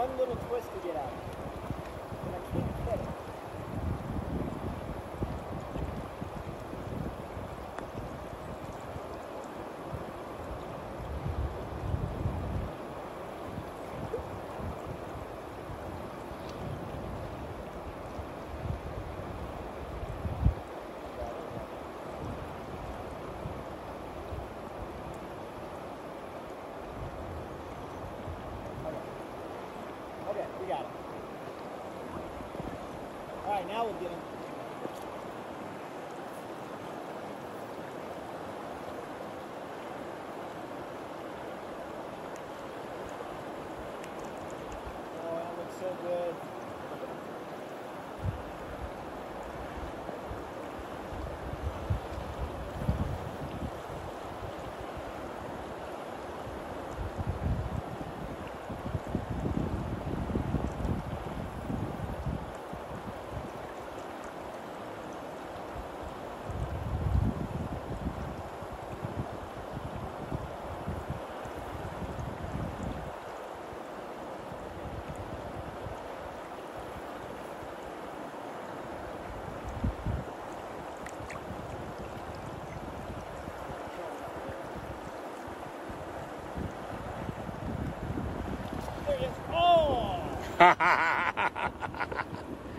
one little twist to get out. Right, now we'll get him. Oh, that looks so good. There he is. Oh!